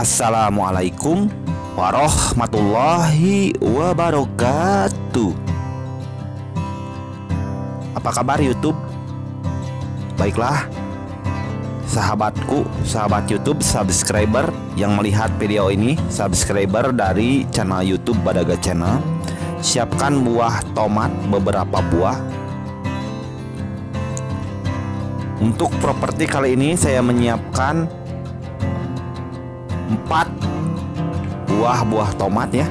Assalamualaikum warahmatullahi wabarakatuh. Apa kabar YouTube? Baiklah, sahabatku, sahabat YouTube, subscriber yang melihat video ini, subscriber dari channel YouTube Badaga Channel, siapkan buah tomat beberapa buah. Untuk properti kali ini saya menyiapkan 4 buah-buah tomat ya.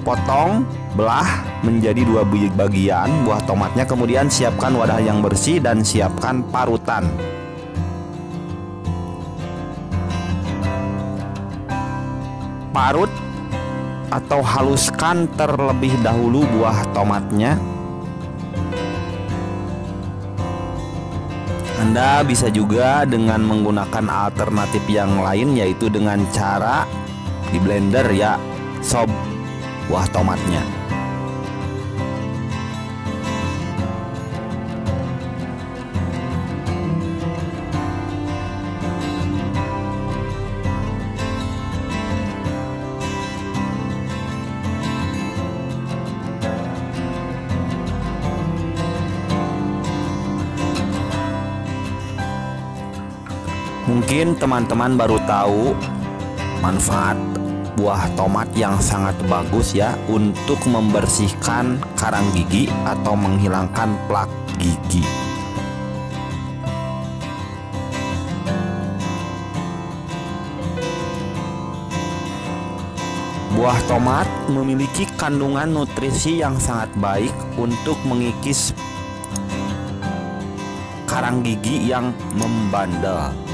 Potong belah menjadi dua bagian buah tomatnya. Kemudian siapkan wadah yang bersih dan siapkan parutan. Parut atau haluskan terlebih dahulu buah tomatnya Anda bisa juga dengan menggunakan alternatif yang lain yaitu dengan cara di blender ya sob buah tomatnya. Mungkin teman-teman baru tahu manfaat buah tomat yang sangat bagus ya untuk membersihkan karang gigi atau menghilangkan plak gigi. Buah tomat memiliki kandungan nutrisi yang sangat baik untuk mengikis karang gigi yang membandel.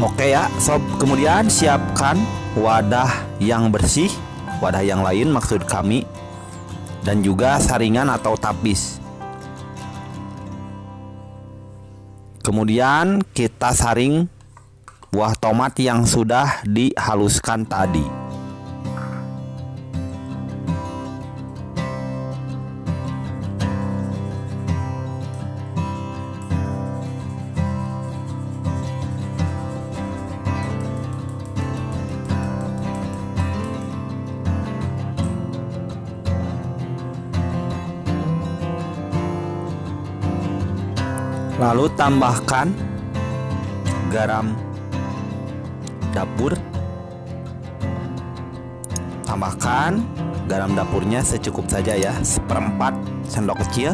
Oke ya, sob. Kemudian siapkan wadah yang bersih, wadah yang lain maksud kami, dan juga saringan atau tapis. Kemudian kita saring buah tomat yang sudah dihaluskan tadi. Lalu tambahkan garam dapur. Tambahkan garam dapurnya secukup saja ya, seperempat sendok kecil.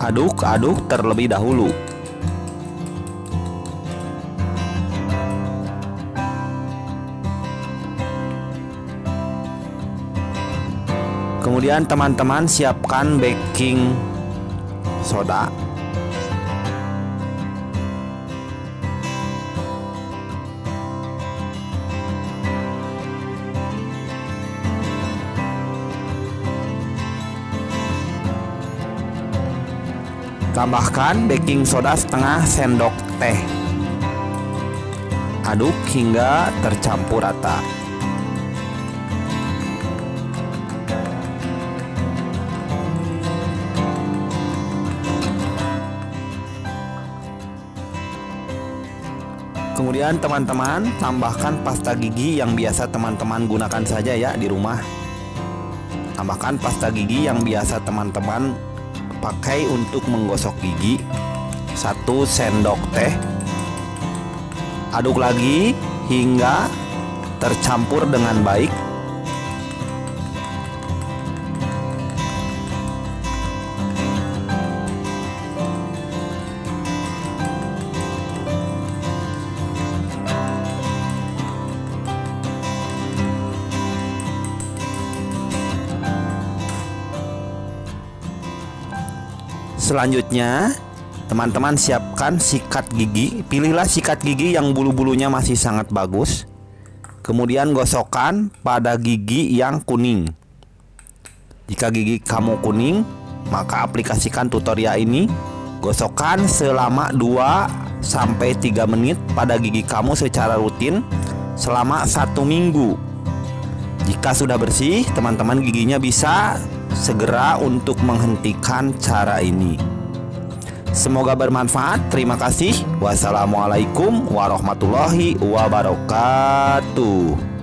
Aduk-aduk terlebih dahulu. Kemudian teman-teman siapkan baking soda. Tambahkan baking soda setengah sendok teh. Aduk hingga tercampur rata. Kemudian teman-teman tambahkan pasta gigi yang biasa teman-teman gunakan saja ya di rumah. Tambahkan pasta gigi yang biasa teman-teman pakai untuk menggosok gigi. Satu sendok teh. Aduk lagi hingga tercampur dengan baik. Selanjutnya, teman-teman siapkan sikat gigi. Pilihlah sikat gigi yang bulu-bulunya masih sangat bagus. Kemudian gosokkan pada gigi yang kuning. Jika gigi kamu kuning, maka aplikasikan tutorial ini. Gosokkan selama 2 sampai 3 menit pada gigi kamu secara rutin selama satu minggu. Jika sudah bersih, teman-teman giginya bisa segera untuk menghentikan cara ini. Semoga bermanfaat. Terima kasih. Wassalamualaikum warahmatullahi wabarakatuh.